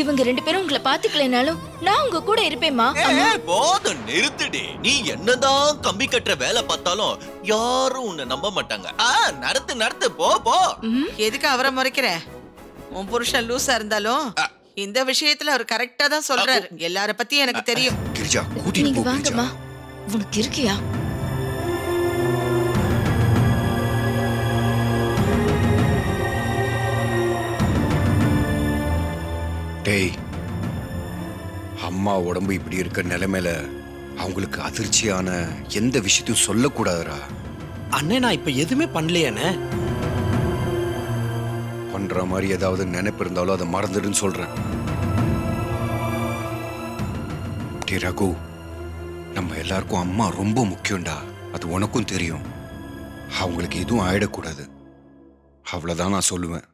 இவங்க ரெண்டு பேரும் உங்களை பாத்துக்கலைனாலும் நான் உங்க கூட இருப்பேம்மா. ஏய், போதும் நிறுத்துடி. நீ என்னதான் கம்பி கட்டுற வேலை பார்த்தாலும் யாரும் உன்னை நம்ப மாட்டாங்க. நடத்து நடத்து போ போ. எதுக்கு அவரை முறைக்கிற? உன் புருஷன் லூசா இருந்தாலும் இந்த விஷயத்துல அவர் கரெக்டா தான் சொல்றாரு. எல்லார பத்தி எனக்கு தெரியும். கூட்டிட்டு கிரிஜா. வாங்கம்மா. உனக்கு இருக்கியா? டேய் அம்மா உடம்பு இப்படி இருக்க நிலைமையில அவங்களுக்கு அதிர்ச்சியான எந்த விஷயத்தையும் சொல்லக்கூடாதுடா. அண்ணே நான் இப்ப எதுவுமே பண்ணலையானே பண்ற மாதிரி ஏதாவது நினைப்பு இருந்தாலும் அதை மறந்துடுன்னு சொல்றேன். டேய் ரகு நம்ம எல்லாருக்கும் அம்மா ரொம்ப முக்கியம்டா. அது உனக்கும் தெரியும். அவங்களுக்கு எதுவும் ஆயிடக்கூடாது. அவ்வளவுதான் நான் சொல்லுவேன்.